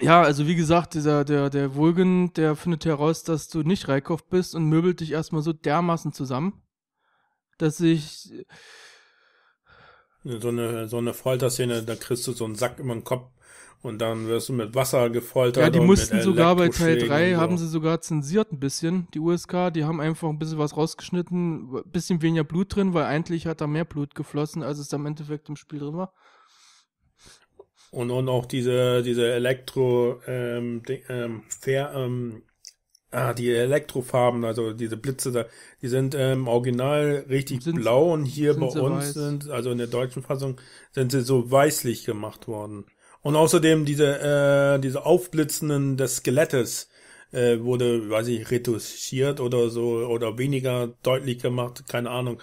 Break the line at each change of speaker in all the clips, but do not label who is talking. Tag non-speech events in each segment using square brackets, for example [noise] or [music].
Ja, also wie gesagt, dieser, der, der Vulgen, der findet heraus, dass du nicht Reikhoff bist und möbelt dich erstmal so dermaßen zusammen, dass ich.
So eine, so eine Folterszene, da kriegst du so einen Sack über den Kopf und dann wirst du mit Wasser gefoltert.
Ja, die mussten sogar bei Teil 3, so. haben sie sogar zensiert ein bisschen, die USK. Die haben einfach ein bisschen was rausgeschnitten, ein bisschen weniger Blut drin, weil eigentlich hat da mehr Blut geflossen, als es am Endeffekt im Spiel drin war.
Und, und auch diese, diese Elektro, ähm, die, ähm, fair, ähm, ah, die Elektrofarben, also diese Blitze da, die sind ähm, original richtig sind, blau und hier bei uns weiß. sind, also in der deutschen Fassung, sind sie so weißlich gemacht worden. Und außerdem diese, äh, diese Aufblitzenden des Skelettes äh, wurde, weiß ich, retuschiert oder so oder weniger deutlich gemacht, keine Ahnung.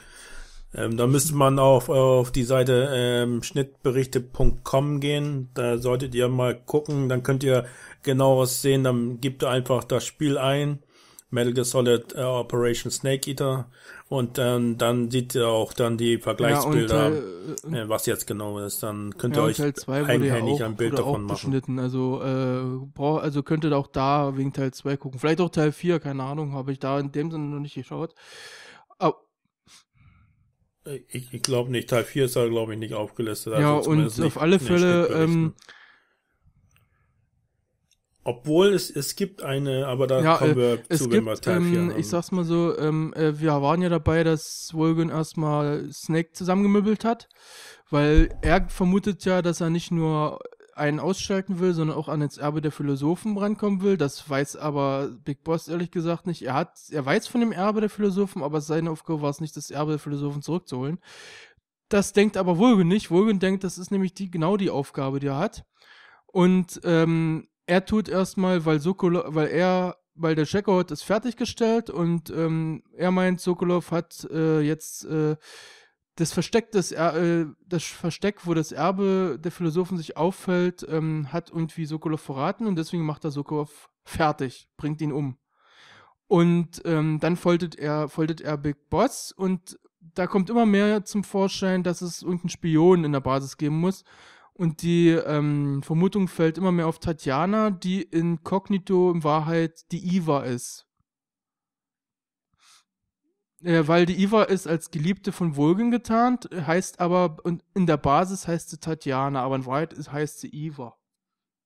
Ähm, da müsste man auf, auf die Seite ähm, schnittberichte.com gehen. Da solltet ihr mal gucken. Dann könnt ihr genaueres sehen. Dann gebt ihr einfach das Spiel ein. Metal Gear Solid uh, Operation Snake Eater. Und dann, dann seht ihr auch dann die Vergleichsbilder, ja, Teil, äh, was jetzt genau ist. Dann könnt ihr ja, euch
eigenhändig ja ein Bild davon machen. Also, äh, brauch, also könnt ihr auch da wegen Teil 2 gucken. Vielleicht auch Teil 4, keine Ahnung, habe ich da in dem Sinne noch nicht geschaut.
Ich, ich glaube nicht. Teil 4 ist da, glaube ich, nicht aufgelistet.
Also ja, und auf alle Fälle. Ähm,
Obwohl es, es gibt eine, aber da
ja,
kommen
wir äh, zu, wenn wir Teil 4 ähm, haben. Ich sag's mal so, ähm, äh, wir waren ja dabei, dass Wolgan erstmal Snake zusammengemöbelt hat, weil er vermutet ja, dass er nicht nur einen ausschalten will, sondern auch an das Erbe der Philosophen rankommen will. Das weiß aber Big Boss ehrlich gesagt nicht. Er hat, er weiß von dem Erbe der Philosophen, aber seine Aufgabe war es nicht, das Erbe der Philosophen zurückzuholen. Das denkt aber Vulgan nicht. Vulgan denkt, das ist nämlich die, genau die Aufgabe, die er hat. Und ähm, er tut erstmal, weil Sokolov, weil er, weil der Checkout ist fertiggestellt und ähm, er meint, Sokolov hat äh, jetzt äh, das Versteck, des er äh, das Versteck, wo das Erbe der Philosophen sich auffällt, ähm, hat irgendwie Sokolov verraten und deswegen macht er Sokolov fertig, bringt ihn um. Und ähm, dann foltert er, foltert er Big Boss und da kommt immer mehr zum Vorschein, dass es irgendeinen Spion in der Basis geben muss. Und die ähm, Vermutung fällt immer mehr auf Tatjana, die in Cognito in Wahrheit die Iva ist. Äh, weil die Iva ist als Geliebte von Vulgen getarnt, heißt aber, und in der Basis heißt sie Tatjana, aber in Wahrheit heißt sie Iva.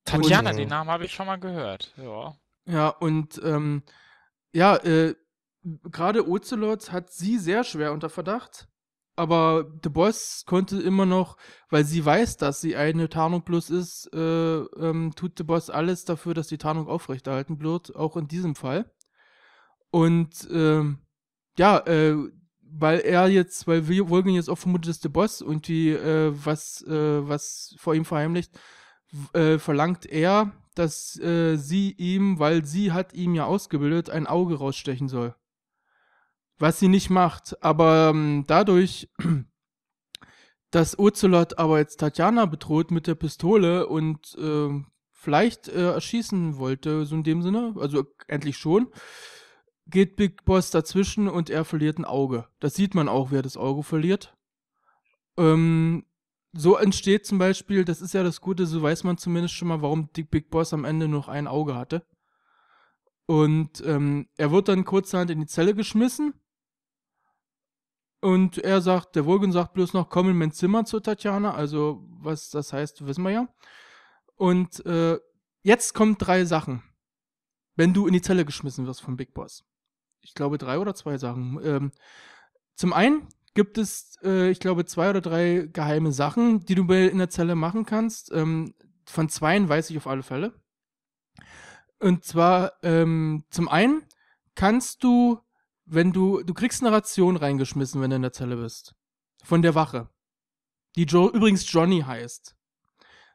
Tatjana, und, den Namen habe ich schon mal gehört, ja.
Ja, und ähm, ja, äh, gerade Ocelot hat sie sehr schwer unter Verdacht, aber The Boss konnte immer noch, weil sie weiß, dass sie eine Tarnung plus ist, äh, ähm, tut The Boss alles dafür, dass die Tarnung aufrechterhalten wird, auch in diesem Fall. Und ähm, ja, äh, weil er jetzt, weil Wolgen jetzt auch vermutet, dass der Boss irgendwie äh, was, äh, was vor ihm verheimlicht, äh, verlangt er, dass äh, sie ihm, weil sie hat ihm ja ausgebildet, ein Auge rausstechen soll. Was sie nicht macht, aber ähm, dadurch, [clears throat] dass Ocelot aber jetzt Tatjana bedroht mit der Pistole und äh, vielleicht äh, erschießen wollte, so in dem Sinne, also endlich schon, geht Big Boss dazwischen und er verliert ein Auge. Das sieht man auch, wer das Auge verliert. Ähm, so entsteht zum Beispiel, das ist ja das Gute, so weiß man zumindest schon mal, warum Big Boss am Ende noch ein Auge hatte. Und ähm, er wird dann kurzerhand in die Zelle geschmissen. Und er sagt, der Wogen sagt bloß noch, komm in mein Zimmer zu Tatjana. Also, was das heißt, wissen wir ja. Und äh, jetzt kommen drei Sachen. Wenn du in die Zelle geschmissen wirst vom Big Boss ich glaube, drei oder zwei Sachen. Ähm, zum einen gibt es, äh, ich glaube, zwei oder drei geheime Sachen, die du in der Zelle machen kannst. Ähm, von zweien weiß ich auf alle Fälle. Und zwar, ähm, zum einen kannst du, wenn du, du kriegst eine Ration reingeschmissen, wenn du in der Zelle bist. Von der Wache. Die jo übrigens Johnny heißt.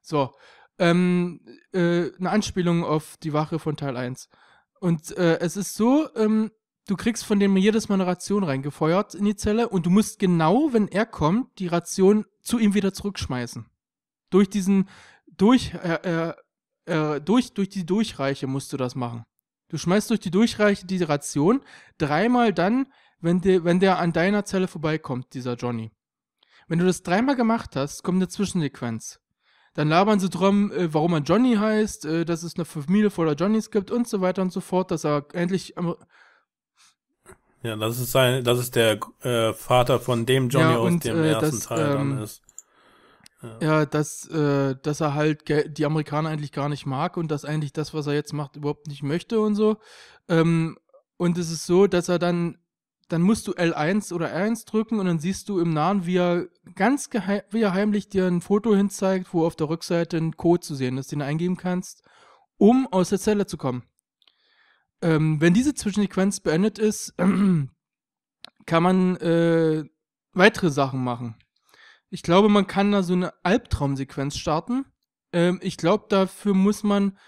So. Ähm, äh, eine Anspielung auf die Wache von Teil 1. Und äh, es ist so, ähm, du kriegst von dem jedes Mal eine Ration reingefeuert in die Zelle und du musst genau, wenn er kommt, die Ration zu ihm wieder zurückschmeißen. Durch diesen, durch, äh, äh, äh, durch, durch die Durchreiche musst du das machen. Du schmeißt durch die Durchreiche die Ration dreimal dann, wenn der, wenn der an deiner Zelle vorbeikommt, dieser Johnny. Wenn du das dreimal gemacht hast, kommt eine Zwischensequenz. Dann labern sie drum, äh, warum er Johnny heißt, äh, dass es eine Familie voller Johnnys gibt und so weiter und so fort, dass er endlich
ja, das ist sein, das ist der äh, Vater von dem Johnny
Ja,
aus
und,
dem
äh,
ersten
das,
Teil
ähm,
dann ist.
Ja, dass, äh, dass er halt die Amerikaner eigentlich gar nicht mag und dass eigentlich das, was er jetzt macht, überhaupt nicht möchte und so. Ähm, und es ist so, dass er dann, dann musst du L1 oder R1 drücken und dann siehst du im Nahen, wie er ganz geheim, wie er heimlich dir ein Foto hinzeigt, wo auf der Rückseite ein Code zu sehen ist, den du eingeben kannst, um aus der Zelle zu kommen. Ähm, wenn diese Zwischensequenz beendet ist, [clears throat] kann man äh, weitere Sachen machen. Ich glaube, man kann da so eine Albtraumsequenz starten. Ähm, ich glaube, dafür muss man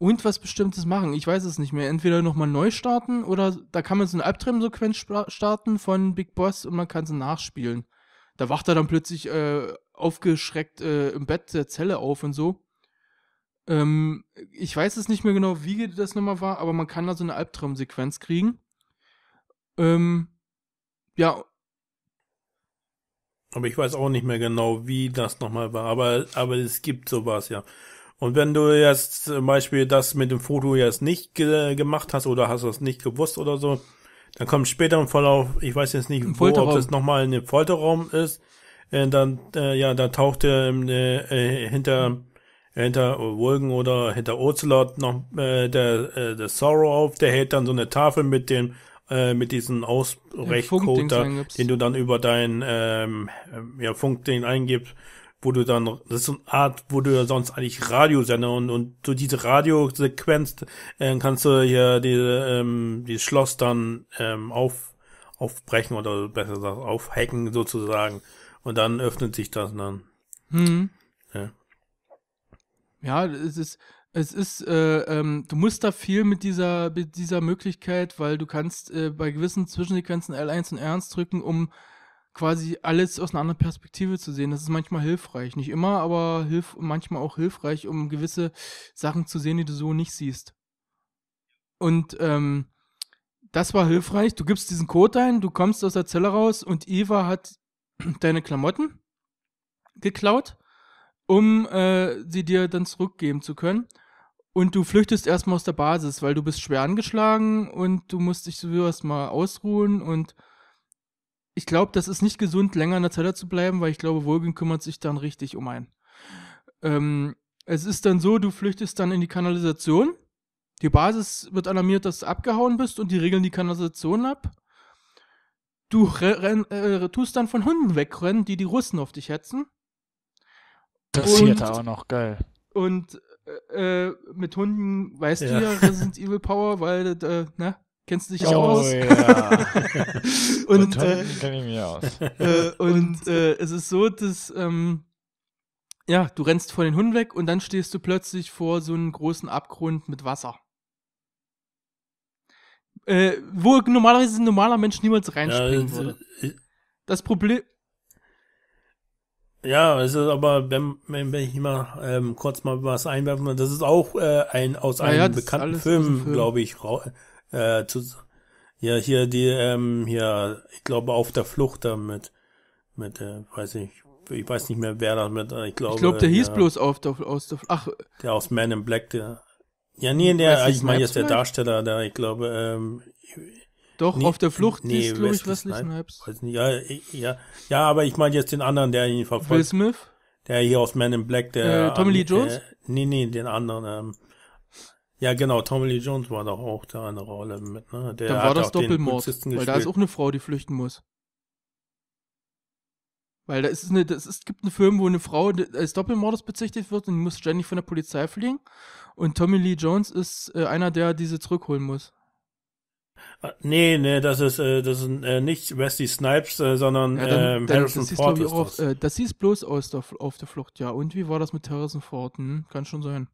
irgendwas Bestimmtes machen. Ich weiß es nicht mehr. Entweder nochmal neu starten oder da kann man so eine Albtraumsequenz starten von Big Boss und man kann sie nachspielen. Da wacht er dann plötzlich äh, aufgeschreckt äh, im Bett der Zelle auf und so. Ähm, ich weiß es nicht mehr genau, wie das nochmal war, aber man kann da so eine Albtraumsequenz kriegen. Ähm, ja,
Aber ich weiß auch nicht mehr genau, wie das nochmal war. Aber, aber es gibt sowas, ja. Und wenn du jetzt zum Beispiel das mit dem Foto jetzt nicht ge gemacht hast oder hast das nicht gewusst oder so, dann kommt später im Verlauf, ich weiß jetzt nicht, wo, ob das nochmal in dem Folterraum ist, äh, dann, äh, ja, da taucht er äh, äh, hinter, hinter Wolken oder hinter Ocelot noch äh, der, äh, der Sorrow auf, der hält dann so eine Tafel mit dem, äh, mit diesem Ausbrechcode
eingibst.
den du dann über dein ähm, ähm, ja, Funkding eingibst, wo du dann, das ist so eine Art, wo du ja sonst eigentlich Radiosender und, und so diese Radiosequenz, äh, kannst du hier diese, ähm, dieses Schloss dann ähm, auf, aufbrechen oder besser gesagt aufhacken sozusagen. Und dann öffnet sich das dann.
Hm.
Ja.
Es ist, es ist, äh, ähm, du musst da viel mit dieser, mit dieser Möglichkeit, weil du kannst äh, bei gewissen Zwischensequenzen L1 und R1 drücken, um quasi alles aus einer anderen Perspektive zu sehen. Das ist manchmal hilfreich. Nicht immer, aber hilf manchmal auch hilfreich, um gewisse Sachen zu sehen, die du so nicht siehst. Und ähm, das war hilfreich. Du gibst diesen Code ein, du kommst aus der Zelle raus und Eva hat [clears throat] deine Klamotten geklaut, um äh, sie dir dann zurückgeben zu können. Und du flüchtest erstmal aus der Basis, weil du bist schwer angeschlagen und du musst dich sowieso erstmal ausruhen und ich glaube, das ist nicht gesund, länger in der Zelle zu bleiben, weil ich glaube, Wolgen kümmert sich dann richtig um einen. Ähm, es ist dann so, du flüchtest dann in die Kanalisation. Die Basis wird alarmiert, dass du abgehauen bist und die regeln die Kanalisation ab. Du re- renn, äh, tust dann von Hunden wegrennen, die die Russen auf dich hetzen.
Interessiert
Und-
auch noch, geil.
Und äh, äh, mit Hunden weißt
Ja.
du ja Resident Evil Power, weil, äh, ne, kennst du dich auch
Oh
aus.
ja. [laughs]
Und,
Mit
äh,
Hunden kenn ich mich aus.
äh, und äh, es ist so, dass, ähm, ja, du rennst vor den Hunden weg und dann stehst du plötzlich vor so einem großen Abgrund mit Wasser. Äh, wo normalerweise ein normaler Mensch niemals reinspringen
Ja,
würde. Das Problem,
Ja, es ist aber, wenn, wenn wenn ich mal ähm, kurz mal was einwerfen will, das ist auch äh, ein aus einem
ja,
bekannten Film,
Film.
glaube ich, äh, zu, ja, hier die, ähm, hier, ich glaube auf der Flucht da mit, mit, äh, weiß ich, ich weiß nicht mehr, wer da mit, äh, ich glaube.
ich glaube, der hieß
ja,
bloß auf der, aus der, ach,
Der aus Man in Black, der, ja, nee, der, ich meine jetzt der Darsteller, der, ich glaube, ähm,
doch,
Nee,
auf der Flucht
nee,
hieß, glaube ich,
Wesley Snipes.
Snipes.
weiß nicht, ja, ja, ja, aber ich meine jetzt den anderen, der ihn
Will
verfolgt.
Smith?
Der hier aus Man in Black, der.
Äh, Tommy Lee
äh,
Jones?
nee, nee, den anderen. Ähm, ja, genau, Tommy Lee Jones war doch auch da eine Rolle mit, ne? Der
Dann war das Doppelmord, weil da ist
gespielt.
auch eine Frau, die flüchten muss. Weil da ist es eine, das ist, gibt einen Film, wo eine Frau als Doppelmordes bezichtigt wird und die muss ständig von der Polizei fliehen. Und Tommy Lee Jones ist äh, einer, der diese zurückholen muss.
Nee, nee, das ist, äh, das ist äh, nicht Wesley Snipes, äh, sondern
Ja, dann,
ähm,
dann,
Harrison
das
Ford ist
auch,
das.
Äh, das hieß bloß aus der, auf der Flucht, ja. Und wie war das mit Harrison Ford? Hm, kann schon sein.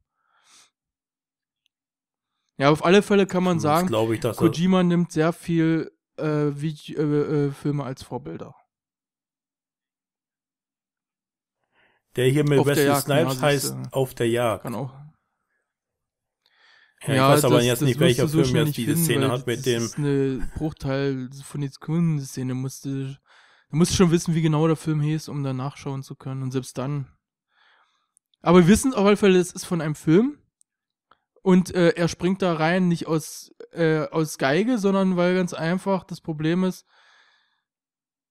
Ja, auf alle Fälle kann man sagen,
glaube ich, dass
Kojima nimmt sehr viel äh, Vide äh, äh, Filme als Vorbilder.
der hier mit
Auf
Wesley
Jagd,
Snipes heißt. Auf der Jagd.
Kann auch.
Ja, ich weiß aber
das-
jetzt
das
nicht, welcher
so
Film jetzt diese
finden,
Szene hat mit
das
dem.
ist eine Bruchteil von der Sekundenszene. Musste, du musst schon wissen, wie genau der Film hieß, um da nachschauen zu können. Und selbst dann. Aber wir wissen auf jeden Fall, es ist von einem Film. Und äh, er springt da rein nicht aus, äh, aus Geige, sondern weil ganz einfach das Problem ist,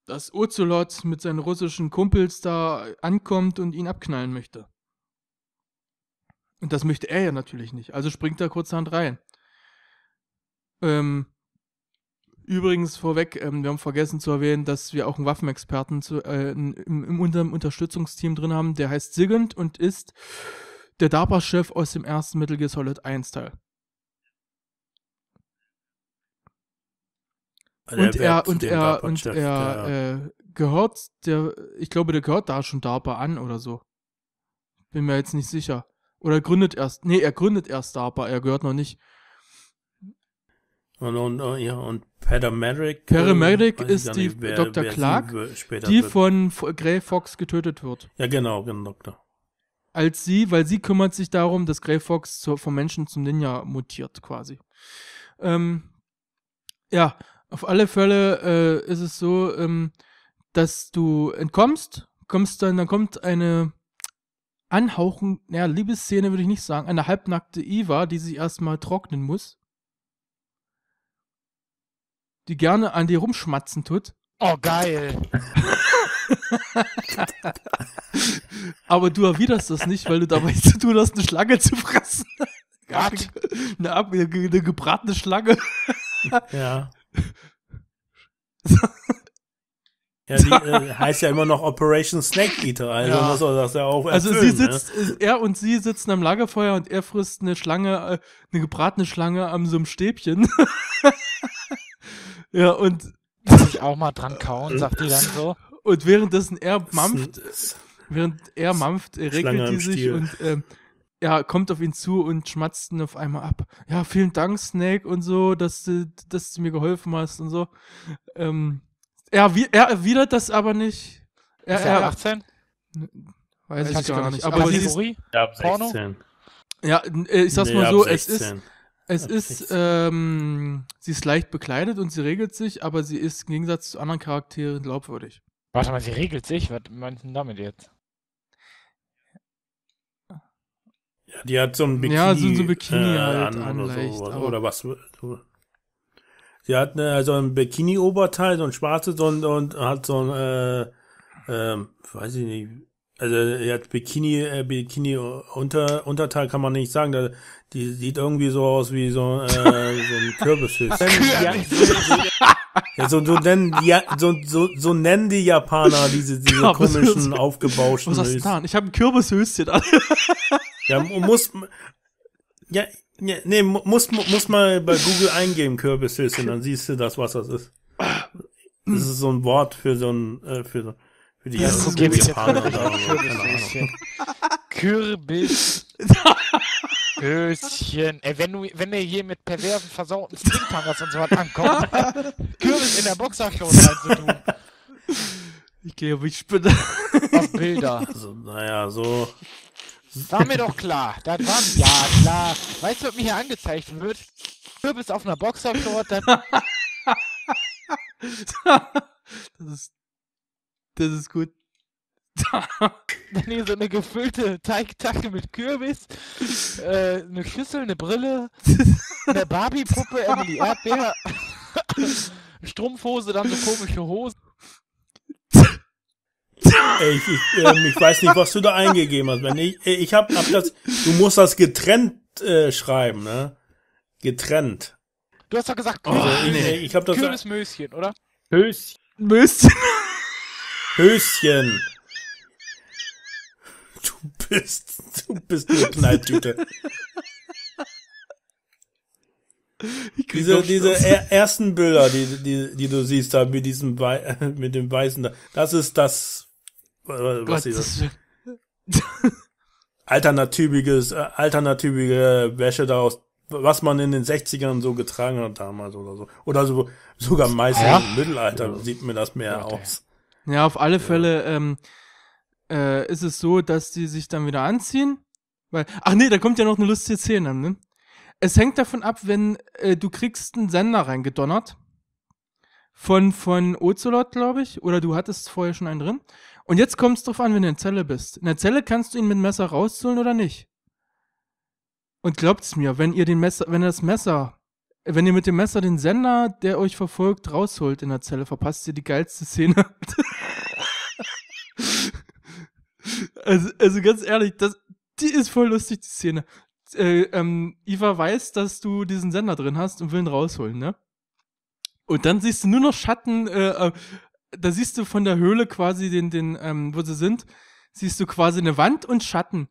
dass Ocelot mit seinen russischen Kumpels da ankommt und ihn abknallen möchte. Und das möchte er ja natürlich nicht. Also springt er kurzerhand rein. Ähm, übrigens vorweg, ähm, wir haben vergessen zu erwähnen, dass wir auch einen Waffenexperten zu, äh, im, im unserem Unterstützungsteam drin haben, der heißt Sigund und ist der DARPA-Chef aus dem ersten Metal Gear Solid 1 Teil. und er, und er, und er äh, gehört, der, ich glaube, der gehört da schon DARPA an oder so. Bin mir jetzt nicht sicher. Oder gründet erst, nee, er gründet erst DARPA, er gehört noch nicht.
Und, und, ja, und Paramedic.
Paramedic äh, ist die nicht, wer, Dr. Wer Clark, die wird. von Grey Fox getötet wird.
Ja, genau, genau, Doktor.
Als sie, weil sie kümmert sich darum, dass Grey Fox zu, vom Menschen zum Ninja mutiert, quasi. Ähm, ja, auf alle Fälle äh, ist es so, ähm, dass du entkommst, kommst dann, dann kommt eine Anhauchen, naja, Liebesszene würde ich nicht sagen, eine halbnackte Eva, die sich erstmal trocknen muss. Die gerne an dir rumschmatzen tut.
Oh, geil. [laughs]
Aber du erwiderst das nicht, weil du dabei zu tun hast, eine Schlange zu fressen. [laughs]
Gott.
Eine, eine, eine gebratene Schlange.
Ja. [laughs] Ja, die äh, heißt ja immer noch Operation Snake Eater, also ja. muss er das ja auch
erfüllen, Also sie sitzt, ne? er und sie sitzen am Lagerfeuer und er frisst eine Schlange, äh, eine gebratene Schlange am so einem Stäbchen. [laughs] ja, und
Muss ich auch mal dran kauen, sagt die dann so.
Und währenddessen er mampft, während er mampft, regelt die sich und ähm, ja, kommt auf ihn zu und schmatzt ihn auf einmal ab. Ja, vielen Dank, Snake, und so, dass du, dass du mir geholfen hast und so. Ähm, er, er erwidert das aber nicht.
Er, ist er 18?
Weiß ich, ich gar nicht.
Aber, aber sie ist,
ja, 16.
Ja, äh, ich sag's nee, mal so, es ist, es ist, ähm, sie ist leicht bekleidet und sie regelt sich, aber sie ist im Gegensatz zu anderen Charakteren glaubwürdig.
Warte mal, sie regelt sich? Was meinst du damit jetzt?
Ja, die hat so ein
Bikini. Ja, so, so ein Bikini äh, halt an, oder, leicht,
so, oder was. Sie hat ne, so ein Bikini-Oberteil, so ein schwarzes und, und hat so ein, äh, äh, weiß ich nicht, also er hat Bikini, äh, Bikini unter Unterteil kann man nicht sagen. Da, die sieht irgendwie so aus wie so, äh, so ein [laughs] Kürbishüss. ja, so, so, nennen die, so, so, so nennen die Japaner diese, diese komischen aufgebauschten.
Was hast du da? Ich habe ein Kürbishöschen an.
ja, muss, ja, ja, nee, muss, muss mal bei Google eingeben, Kürbishöschen, dann siehst du das, was das ist. Das ist so ein Wort für so ein, äh, für so, für die
das ist Japaner oder keine Kürbis. Höschen. Ey, wenn du, wenn ihr hier mit perversen, versauten Stringtangers und so was ankommt, [laughs] Kürbis in der Boxerkloß reinzutun.
Ich gehe auf die Spinne.
Auf Bilder.
Also, naja, so.
War mir doch klar. Das war, ja, klar. Weißt du, was mir hier angezeigt wird? Kürbis auf einer Boxerkloß, dann. [laughs]
das ist das ist gut.
Dann hier so eine gefüllte Teigtacke mit Kürbis, äh, eine Schüssel, eine Brille, eine Barbie-Puppe, Emily Erdbeer, [laughs] Strumpfhose, dann so komische Hosen.
Ey, ich, ich, äh, ich, weiß nicht, was du da eingegeben hast. Wenn ich, ich hab, hab das, du musst das getrennt äh, schreiben, ne? Getrennt.
Du hast doch gesagt oh,
nee. ich hab das
Kürbismöschen, oder?
Höschen. Möschen.
Höschen. Du bist, du bist eine Knalltüte. Diese, diese er, ersten Bilder, die, die, die du siehst da mit diesem Wei [laughs] mit dem weißen da, das ist das, was ist das? [laughs] alternativiges, äh, alternativige Wäsche daraus, was man in den 60ern so getragen hat damals oder so. Oder so, sogar meistens ja? im Mittelalter sieht mir das mehr okay. aus.
Ja, auf alle ja. Fälle ähm, äh, ist es so, dass die sich dann wieder anziehen. Weil, ach nee, da kommt ja noch eine lustige Szene, ne? Es hängt davon ab, wenn äh, du kriegst einen Sender reingedonnert von, von Ocelot, glaube ich. Oder du hattest vorher schon einen drin. Und jetzt kommt es drauf an, wenn du in der Zelle bist. In der Zelle kannst du ihn mit Messer rausholen oder nicht. Und glaubt's mir, wenn ihr den Messer, wenn das Messer, wenn ihr mit dem Messer den Sender, der euch verfolgt, rausholt in der Zelle, verpasst ihr die geilste Szene. [laughs] also, also ganz ehrlich, das, die ist voll lustig, die Szene. Äh, ähm, Iva weiß, dass du diesen Sender drin hast und will ihn rausholen, ne? Und dann siehst du nur noch Schatten, äh, äh, da siehst du von der Höhle quasi den, den, ähm, wo sie sind, siehst du quasi eine Wand und Schatten.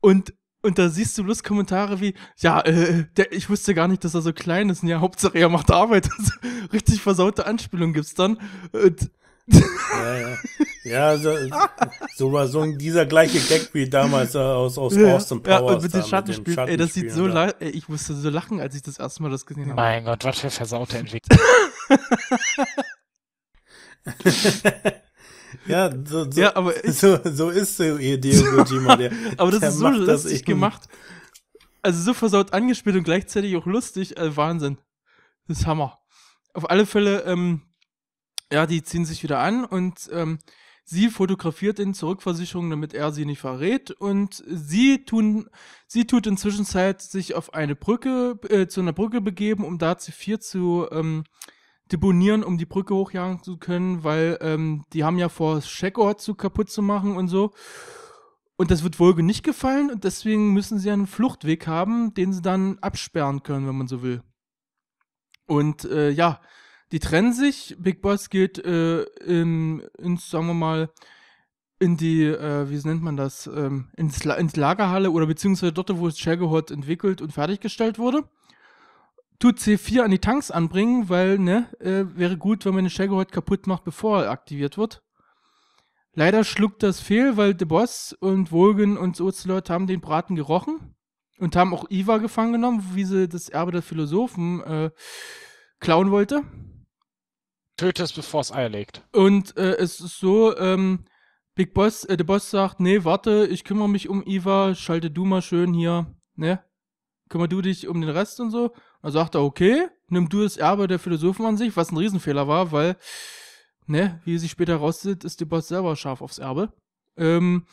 Und, und da siehst du bloß Kommentare wie, ja, äh, der, ich wusste gar nicht, dass er so klein ist. Und ja, Hauptsache er macht Arbeit. [laughs] Also, richtig versaute Anspielung gibt's dann. Und,
ja, ja. Ja, so, so war so dieser gleiche Gag wie damals äh, aus, aus
ja,
Austin
ja,
Powers.
und mit
da,
den Schattenspielen, ey, das sieht so,
da.
ey, ich musste so lachen, als ich das erste Mal das gesehen habe.
Mein Gott, was für versaute Entwicklung. [laughs]
Ja, so, so,
Ja, aber ich,
so, so ist so Hideo Kojima. Der, [laughs]
aber das ist so lustig gemacht. Also so versaut angespielt und gleichzeitig auch lustig, äh, Wahnsinn. Das ist Hammer. Auf alle Fälle, ähm, ja, die ziehen sich wieder an und ähm, sie fotografiert in Zurückversicherung, damit er sie nicht verrät. Und sie tun, sie tut inzwischen Zeit sich auf eine Brücke, äh, zu einer Brücke begeben, um da C4 zu ähm, deponieren, um die Brücke hochjagen zu können, weil ähm, die haben ja vor, Checkort zu kaputt zu machen und so. Und das wird Wolke nicht gefallen und deswegen müssen sie einen Fluchtweg haben, den sie dann absperren können, wenn man so will. Und äh, ja, die trennen sich. Big Boss geht äh, in, ins, sagen wir mal, in die, äh, wie nennt man das, ähm, ins, ins Lagerhalle oder beziehungsweise dort, wo das Shagahort entwickelt und fertiggestellt wurde. Tut C4 an die Tanks anbringen, weil, ne, äh, wäre gut, wenn man den Shagahort kaputt macht, bevor er aktiviert wird. Leider schluckt das fehl, weil The Boss und Wogan und Ocelot haben den Braten gerochen und haben auch Iva gefangen genommen, wie sie das Erbe der Philosophen äh, klauen wollte.
Töte es, bevor es Eier legt.
Und äh, es ist so, ähm, Big Boss, äh, der Boss sagt, nee, warte, ich kümmere mich um Iva, schalte du mal schön hier, ne? Kümmer du dich um den Rest und so. Dann sagt er, okay, nimm du das Erbe der Philosophen an sich, was ein Riesenfehler war, weil, ne, wie sich später raussieht, ist der Boss selber scharf aufs Erbe. Ähm,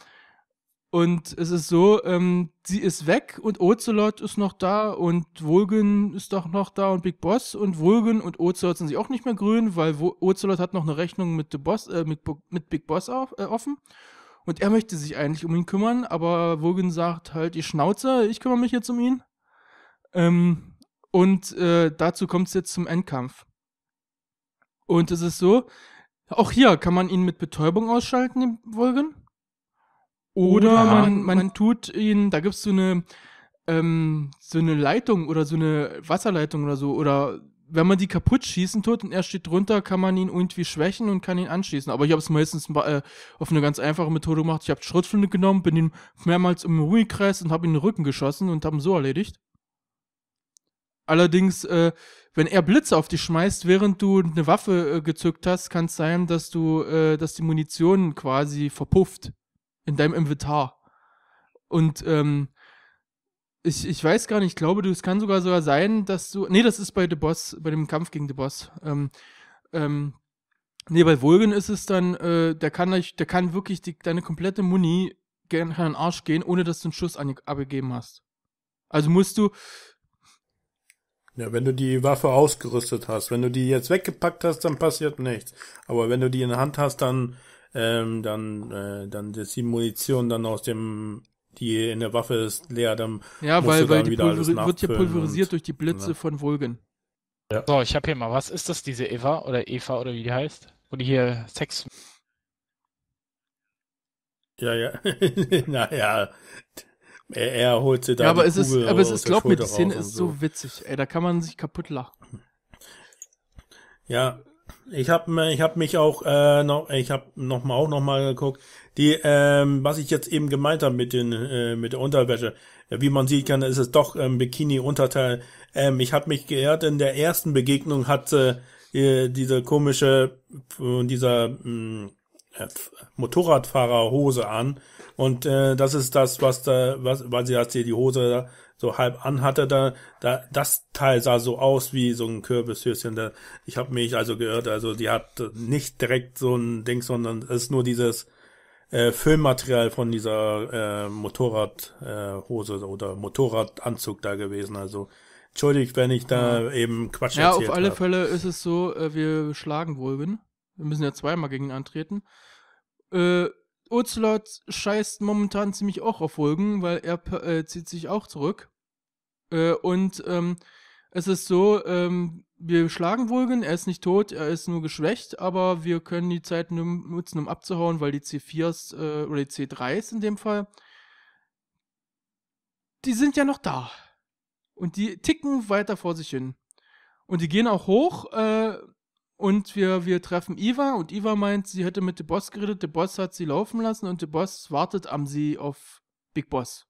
und es ist so, ähm, sie ist weg und Ocelot ist noch da und Vulgan ist doch noch da und Big Boss und Vulgan und Ocelot sind sich auch nicht mehr grün, weil Wo- Ocelot hat noch eine Rechnung mit, The Boss, äh, mit, mit Big Boss auf, äh, offen. Und er möchte sich eigentlich um ihn kümmern, aber Vulgan sagt halt, die Schnauze, ich kümmere mich jetzt um ihn. Ähm, und äh, dazu kommt es jetzt zum Endkampf. Und es ist so, auch hier kann man ihn mit Betäubung ausschalten, den Vulgan. Oder man, man tut ihn, da gibt es so eine, ähm, so eine Leitung oder so eine Wasserleitung oder so. Oder wenn man die kaputt schießen tut und er steht drunter, kann man ihn irgendwie schwächen und kann ihn anschießen. Aber ich habe es meistens äh, auf eine ganz einfache Methode gemacht. Ich habe Schrotflinte genommen, bin ihn mehrmals um den Ruhigkreis und habe ihn in den Rücken geschossen und habe ihn so erledigt. Allerdings, äh, wenn er Blitze auf dich schmeißt, während du eine Waffe äh, gezückt hast, kann es sein, dass du, äh, dass die Munition quasi verpufft in deinem Inventar. Und ähm, ich, ich weiß gar nicht, ich glaube, du, es kann sogar sogar sein, dass du. Nee, das ist bei The Boss, bei dem Kampf gegen The Boss. Ähm, ähm, nee, bei Vulgan ist es dann, äh, der kann euch, der kann wirklich die, deine komplette Muni gern in den Arsch gehen, ohne dass du einen Schuss ange- abgegeben hast. Also musst du,
Ja, wenn du die Waffe ausgerüstet hast, wenn du die jetzt weggepackt hast, dann passiert nichts. Aber wenn du die in der Hand hast, dann, ähm, dann, äh, dann ist die Munition dann aus dem, die in der Waffe ist leer, dann
ja,
musst
weil,
du
weil
dann
die
wieder alles
pulveri wird ja
nachfüllen
pulverisiert
und-
durch die Blitze
ja.
von Vulgan.
So, ich habe hier mal, was ist das, diese Eva oder Eva oder wie die heißt? Wo die hier Sex.
Ja, ja. [laughs] naja. Er, er holt sie da
Ja, aber
die
es ist,
Kugel
aber es ist, glaub mir, die Szene ist
und
so witzig. Ey, da kann man sich kaputt lachen.
Ja, ich habe ich hab mich auch äh, noch ich habe noch mal auch noch mal geguckt, die ähm, was ich jetzt eben gemeint habe mit den äh, mit der Unterwäsche. Wie man sieht kann, ist es doch ähm, Bikini Unterteil. Ähm, ich habe mich geehrt in der ersten Begegnung hatte äh, diese komische äh, dieser mh, äh, Motorradfahrer Hose an und äh, das ist das was da was weil sie hat sie die Hose so halb anhatte, da, da, das Teil sah so aus wie so ein Kürbishöschen. Da, ich habe mich also geirrt, also die hat nicht direkt so ein Ding, sondern es ist nur dieses äh, Füllmaterial von dieser äh, Motorradhose äh, oder Motorradanzug da gewesen. Also entschuldigt, wenn ich da ja. eben Quatsch
ja,
erzählt
Ja, auf alle
hab.
Fälle ist es so, äh, wir schlagen Wolven. Wir müssen ja zweimal gegen ihn antreten. Äh, Ocelot scheißt momentan ziemlich auch auf Wolgen, weil er äh, zieht sich auch zurück. Äh, und ähm, es ist so, ähm, wir schlagen Wolgen, er ist nicht tot, er ist nur geschwächt, aber wir können die Zeit nutzen, um abzuhauen, weil die C4s äh, oder die C3s in dem Fall, die sind ja noch da. Und die ticken weiter vor sich hin. Und die gehen auch hoch äh, und wir, wir treffen Iva und Iva meint, sie hätte mit dem Boss geredet, der Boss hat sie laufen lassen und der Boss wartet am sie auf Big Boss.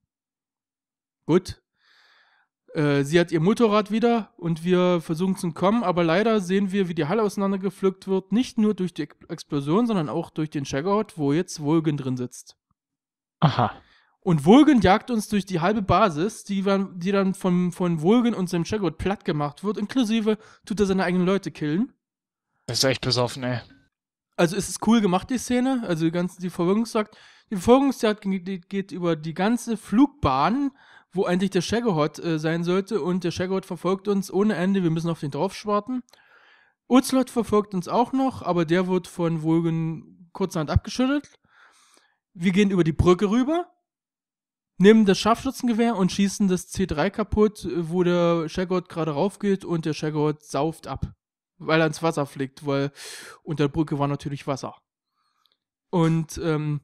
Gut, äh, sie hat ihr Motorrad wieder und wir versuchen zu kommen, aber leider sehen wir, wie die Halle auseinandergepflückt wird. Nicht nur durch die Explosion, sondern auch durch den Checkout, wo jetzt Vulgan drin sitzt.
Aha.
Und Vulgan jagt uns durch die halbe Basis, die, die dann von, von Vulgan und seinem Checkout platt gemacht wird. Inklusive tut er seine eigenen Leute killen.
Das ist echt besoffen, ey.
Also es ist cool gemacht, die Szene. Also die ganze, die Verfolgungsjagd. Die Verfolgungsjagd geht, über die ganze Flugbahn wo eigentlich der Shaggerhot äh, sein sollte und der Shaggerhot verfolgt uns ohne Ende, wir müssen auf den Dorf schwarten. Uzlot verfolgt uns auch noch, aber der wird von Vulgan kurzerhand abgeschüttelt. Wir gehen über die Brücke rüber, nehmen das Scharfschützengewehr und schießen das C3 kaputt, wo der Shaggerhot gerade raufgeht und der Shaggerhot sauft ab, weil er ins Wasser fliegt, weil unter der Brücke war natürlich Wasser. Und ähm,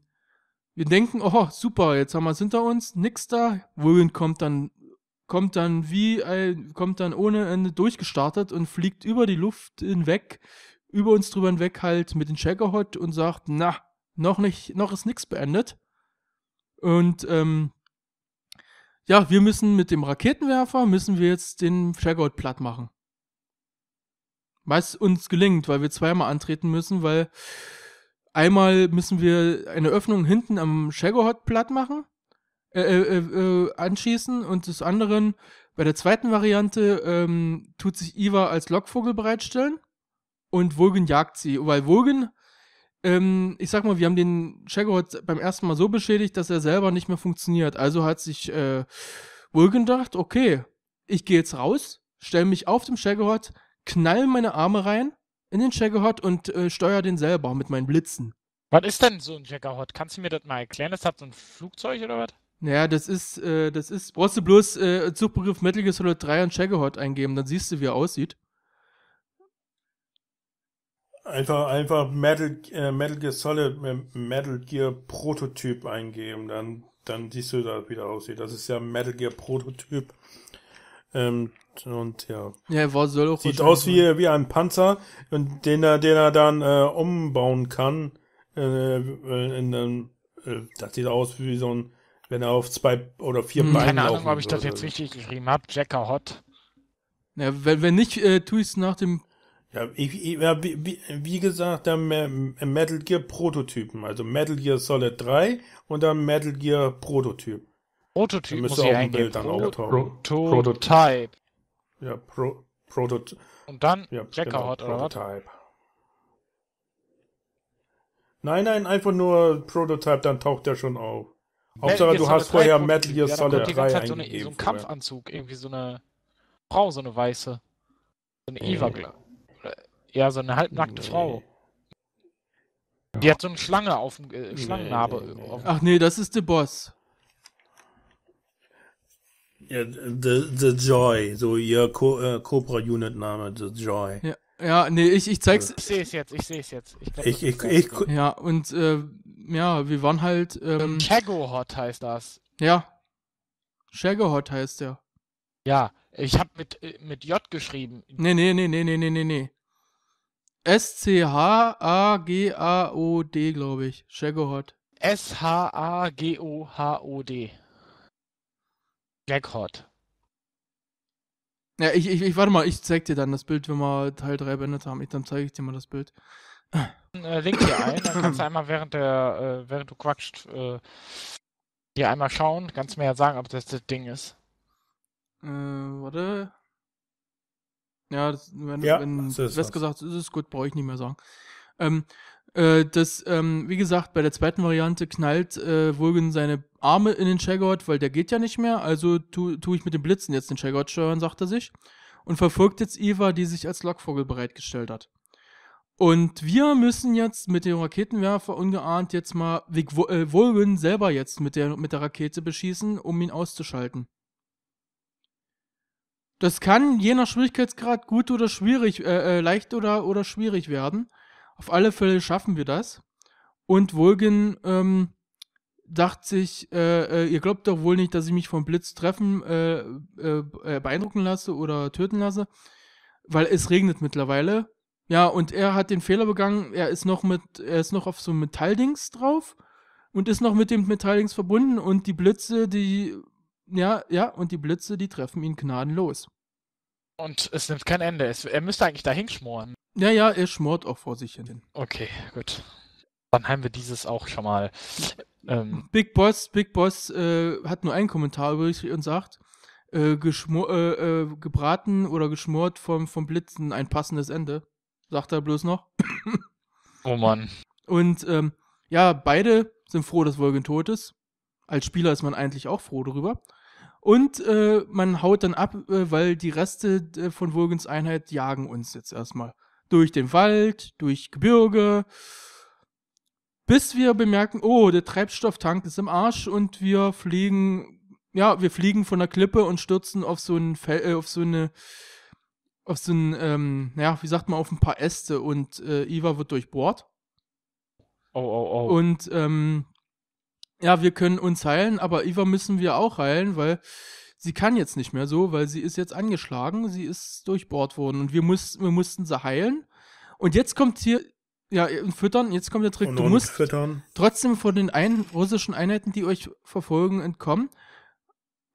wir denken, oh, super, jetzt haben wir es hinter uns, nix da. Wohin kommt dann, kommt dann wie, ein, kommt dann ohne Ende durchgestartet und fliegt über die Luft hinweg, über uns drüber hinweg halt mit dem Checkerhot und sagt, na, noch nicht, noch ist nichts beendet. Und, ähm, ja, wir müssen mit dem Raketenwerfer, müssen wir jetzt den Checkerhot platt machen. Was uns gelingt, weil wir zweimal antreten müssen, weil Einmal müssen wir eine Öffnung hinten am Shaggerhot platt machen, äh, äh, äh, anschießen und des anderen, bei der zweiten Variante, ähm, tut sich Iva als Lockvogel bereitstellen und Vulgan jagt sie, weil Vulgan, ähm, ich sag mal, wir haben den Shaggerhot beim ersten Mal so beschädigt, dass er selber nicht mehr funktioniert. Also hat sich äh, Vulgan gedacht, okay, ich gehe jetzt raus, stelle mich auf dem Shaggerhot, knall meine Arme rein in den Jaggerhot und äh, steuere den selber mit meinen Blitzen.
Was ist denn so ein Jaggerhot? Kannst du mir das mal erklären? Das hat so ein Flugzeug oder was?
Naja, das ist, äh, das ist, brauchst du bloß äh, Suchbegriff Metal Gear Solid 3 und Jaggerhot eingeben, dann siehst du, wie er aussieht.
Einfach, einfach Metal, äh, Metal Gear Solid, Metal Gear Prototyp eingeben, dann, dann siehst du da, wie er aussieht. Das ist ja Metal Gear Prototyp. Ähm, und ja.
Ja, war, soll auch
Sieht aus wie, wie ein Panzer, und den er, den er dann äh, umbauen kann. Äh, in, in, äh, das sieht aus wie so ein, wenn er auf zwei oder vier hm, Beinen
Keine Ahnung, ob ich das jetzt richtig geschrieben habe. Jacker Hot.
Ja, wenn, wenn nicht, äh, tue ich es nach dem.
Ja, ich, ich, ja wie, wie, gesagt, der Metal Gear Prototypen, also Metal Gear Solid 3 und dann Metal Gear Prototyp.
Prototyp
muss auch ein Bild dann Pro
Pro Prototype.
Ja, Pro Prototype.
Und dann
ja,
Jackerhot
genau, oder Prototype. Nein, nein, einfach nur Prototype, dann taucht der schon auf. Hauptsache, du hast vorher Metal Gear ja, Solid 3
halt so, eine, so ein Kampfanzug, irgendwie so eine Frau, so eine weiße. So eine Eva, Ja, so eine halbnackte nee. Frau. Die hat so eine Schlange auf dem äh, Schlangennarbe. Nee, nee,
Ach nee, das ist der Boss.
Ja, The, the Joy, so ihr Co äh, Cobra Unit Name, The Joy.
Ja, ja nee, ich, ich zeig's.
Ich sehe es jetzt, ich sehe es jetzt.
Ich, glaub, ich, ich, ich,
ja, und äh, ja, wir waren halt. Ähm,
Hot heißt das.
Ja. Hot heißt der.
Ja, ich habe mit, äh, mit J geschrieben.
Nee, nee, nee, nee, nee, nee, nee, nee. S-C-H-A-G-A-O-D, glaube ich. Hot.
S-H-A-G-O-H-O-D. Blackhot.
Ja, ich, ich, ich, warte mal, ich zeig dir dann das Bild, wenn wir Teil 3 beendet haben. Ich, dann zeige ich dir mal das Bild.
Äh, Link hier ein, dann kannst du einmal während der, äh, während du quatscht, äh, hier einmal schauen, kannst mir ja sagen, ob das das Ding ist.
Äh, warte. Ja, das, wenn,
Ja,
wenn
das ist was.
gesagt ist es gut, brauche ich nicht mehr sagen. Ähm, äh, das, ähm, wie gesagt, bei der zweiten Variante knallt äh, Vulcan seine Arme in den Shaggot, weil der geht ja nicht mehr, also tue tu ich mit dem Blitzen jetzt den Shaggot steuern, sagt er sich. Und verfolgt jetzt Eva, die sich als Lockvogel bereitgestellt hat. Und wir müssen jetzt mit dem Raketenwerfer ungeahnt jetzt mal Vic äh, selber jetzt mit der, mit der Rakete beschießen, um ihn auszuschalten. Das kann je nach Schwierigkeitsgrad gut oder schwierig, äh, äh, leicht oder, oder schwierig werden. Auf alle Fälle schaffen wir das. Und Vulcan ähm, dachte sich, äh, äh, ihr glaubt doch wohl nicht, dass ich mich vom Blitz treffen, äh, äh, äh, beeindrucken lasse oder töten lasse, weil es regnet mittlerweile. Ja, und er hat den Fehler begangen, er ist noch mit, er ist noch auf so einem Metalldings drauf und ist noch mit dem Metalldings verbunden und die Blitze, die, ja, ja, und die Blitze, die treffen ihn gnadenlos.
Und es nimmt kein Ende. Es, er müsste eigentlich dahin schmoren.
Ja, ja, er schmort auch vor sich hin.
Okay, gut. Dann haben wir dieses auch schon mal. Ähm,
Big Boss, Big Boss äh, hat nur einen Kommentar übrig und sagt, äh, äh, äh, gebraten oder geschmort vom, vom Blitzen ein passendes Ende. Sagt er bloß noch.
oh Mann.
Und ähm, ja, beide sind froh, dass Wolgen tot ist. Als Spieler ist man eigentlich auch froh darüber. Und äh, man haut dann ab, äh, weil die Reste äh, von Wolgens Einheit jagen uns jetzt erstmal. Durch den Wald, durch Gebirge, bis wir bemerken, oh, der Treibstofftank ist im Arsch und wir fliegen, ja, wir fliegen von der Klippe und stürzen auf so ein Fel äh, auf so eine, auf so ein, ähm, ja, wie sagt man, auf ein paar Äste und äh, Iva wird durchbohrt.
Oh, oh, oh.
Und ähm, ja, wir können uns heilen, aber Iva müssen wir auch heilen, weil sie kann jetzt nicht mehr so, weil sie ist jetzt angeschlagen, sie ist durchbohrt worden und wir, muss, wir mussten sie heilen. Und jetzt kommt hier, ja, und füttern, jetzt kommt der Trick,
Und,
du musst
füttern.
trotzdem von den ein russischen Einheiten, die euch verfolgen, entkommen.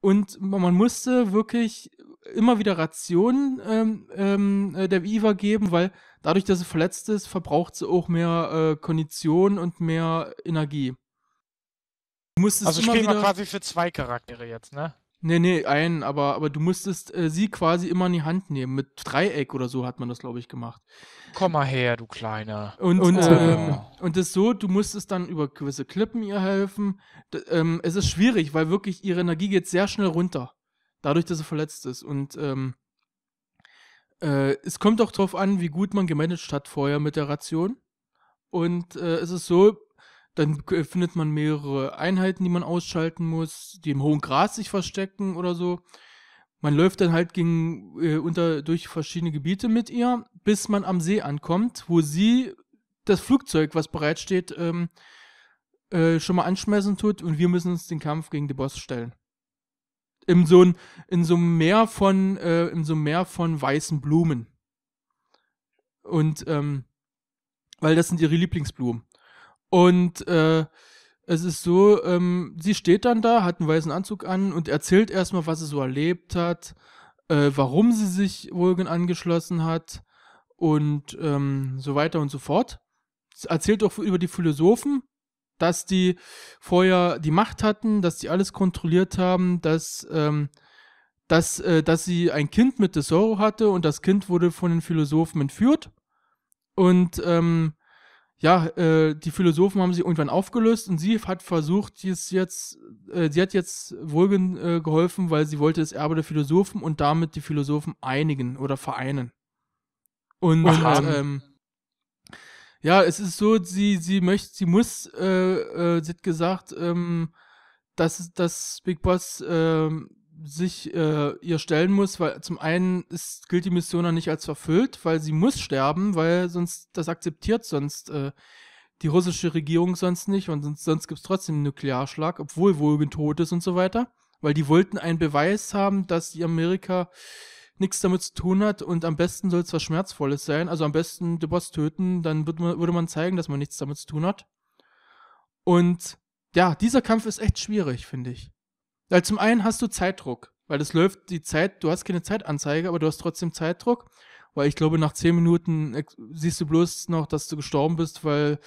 Und man musste wirklich immer wieder Rationen ähm, ähm, äh, der Iva geben, weil dadurch, dass sie verletzt ist, verbraucht sie auch mehr äh, Kondition und mehr Energie.
Also spielen wir quasi für zwei Charaktere jetzt, ne?
Nee, nee, einen, aber, aber du musstest äh, sie quasi immer in die Hand nehmen. Mit Dreieck oder so hat man das, glaube ich, gemacht.
Komm mal her, du Kleiner.
Und,
Und,
ähm,
äh,
und das so, du musstest dann über gewisse Klippen ihr helfen. D ähm, es ist schwierig, weil wirklich ihre Energie geht sehr schnell runter. Dadurch, dass sie verletzt ist. Und ähm, äh, es kommt auch drauf an, wie gut man gemanagt hat vorher mit der Ration. Und äh, es ist so, dann findet man mehrere Einheiten, die man ausschalten muss, die im hohen Gras sich verstecken oder so. Man läuft dann halt gegen, äh, unter, durch verschiedene Gebiete mit ihr, bis man am See ankommt, wo sie das Flugzeug, was bereitsteht, ähm, äh, schon mal anschmeißen tut und wir müssen uns den Kampf gegen den Boss stellen. In so, ein, in so einem Meer von, äh, Meer von weißen Blumen. Und, ähm, weil das sind ihre Lieblingsblumen. Und äh, es ist so, ähm, sie steht dann da, hat einen weißen Anzug an und erzählt erstmal, was sie so erlebt hat, äh, warum sie sich Wolgen angeschlossen hat und ähm, so weiter und so fort. Sie erzählt auch über die Philosophen, dass die vorher die Macht hatten, dass die alles kontrolliert haben, dass, ähm, dass, äh, dass sie ein Kind mit Tesoro hatte und das Kind wurde von den Philosophen entführt. Und ähm, ja, äh, die Philosophen haben sie irgendwann aufgelöst und sie hat versucht, dies jetzt, äh, sie hat jetzt Vulcan äh, geholfen, weil sie wollte das Erbe der Philosophen und damit die Philosophen einigen oder vereinen. Und
Aha.
ähm, ja, es ist so, sie, sie möchte, sie muss, äh, äh, sie hat gesagt, ähm, dass, dass Big Boss ähm, sich äh, ihr stellen muss, weil zum einen ist, gilt die Mission noch nicht als verfüllt, weil sie muss sterben, weil sonst das akzeptiert sonst äh, die russische Regierung sonst nicht und sonst, sonst gibt es trotzdem einen Nuklearschlag, obwohl Wogen tot ist und so weiter. Weil die wollten einen Beweis haben, dass die Amerika nichts damit zu tun hat und am besten soll es was Schmerzvolles sein. Also am besten den Boss töten, dann würde man, würde man zeigen, dass man nichts damit zu tun hat. Und ja, dieser Kampf ist echt schwierig, finde ich. Weil zum einen hast du Zeitdruck, weil das läuft die Zeit, du hast keine Zeitanzeige, aber du hast trotzdem Zeitdruck, weil ich glaube, nach zehn Minuten ex- siehst du bloß noch, dass du gestorben bist, weil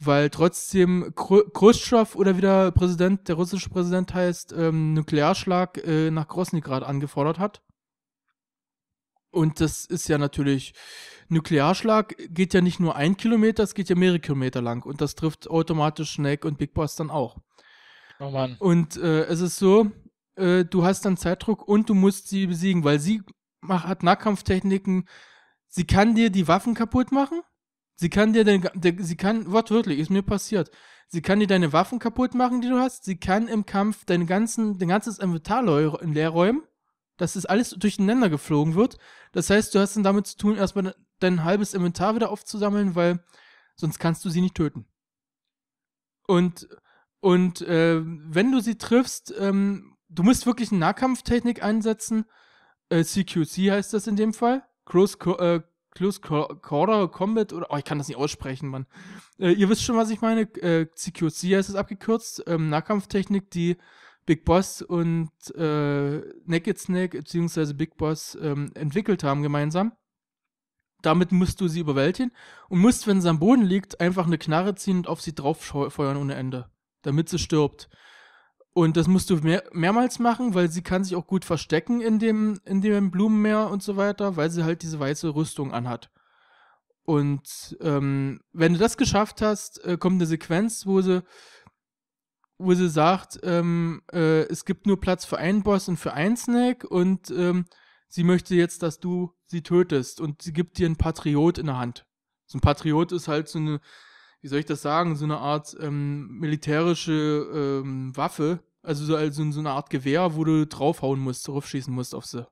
weil trotzdem Khrushchev oder wie der Präsident, der russische Präsident heißt, ähm, Nuklearschlag äh, nach Grosnygrad angefordert hat. Und das ist ja natürlich, Nuklearschlag geht ja nicht nur ein Kilometer, es geht ja mehrere Kilometer lang. Und das trifft automatisch Snake und Big Boss dann auch.
Oh Mann.
Und äh, es ist so, äh, du hast dann Zeitdruck und du musst sie besiegen, weil sie mach, hat Nahkampftechniken. Sie kann dir die Waffen kaputt machen. Sie kann dir, den, der, sie kann, wortwörtlich, ist mir passiert. Sie kann dir deine Waffen kaputt machen, die du hast. Sie kann im Kampf dein ganzen, dein ganzes Inventar leer räumen, dass das alles durcheinander geflogen wird. Das heißt, du hast dann damit zu tun, erstmal dein halbes Inventar wieder aufzusammeln, weil sonst kannst du sie nicht töten. Und, und äh, wenn du sie triffst, ähm, du musst wirklich eine Nahkampftechnik einsetzen. Äh, CQC heißt das in dem Fall. Close, äh, Close Quarter Combat oder, oh, ich kann das nicht aussprechen, Mann. Äh, ihr wisst schon, was ich meine. Äh, CQC heißt es abgekürzt. Ähm, Nahkampftechnik, die Big Boss und äh, Naked Snake bzw. Big Boss ähm, entwickelt haben gemeinsam. Damit musst du sie überwältigen und musst, wenn sie am Boden liegt, einfach eine Knarre ziehen und auf sie drauf feuern ohne Ende, damit sie stirbt. Und das musst du mehr, mehrmals machen, weil sie kann sich auch gut verstecken in dem, in dem Blumenmeer und so weiter, weil sie halt diese weiße Rüstung anhat. Und ähm, wenn du das geschafft hast, äh, kommt eine Sequenz, wo sie, wo sie sagt, ähm, äh, es gibt nur Platz für einen Boss und für einen Snake und ähm, sie möchte jetzt, dass du sie tötest und sie gibt dir einen Patriot in der Hand. So ein Patriot ist halt so eine, wie soll ich das sagen, so eine Art ähm, militärische ähm, Waffe, also so, also so eine Art Gewehr, wo du draufhauen musst, draufschießen musst auf sie.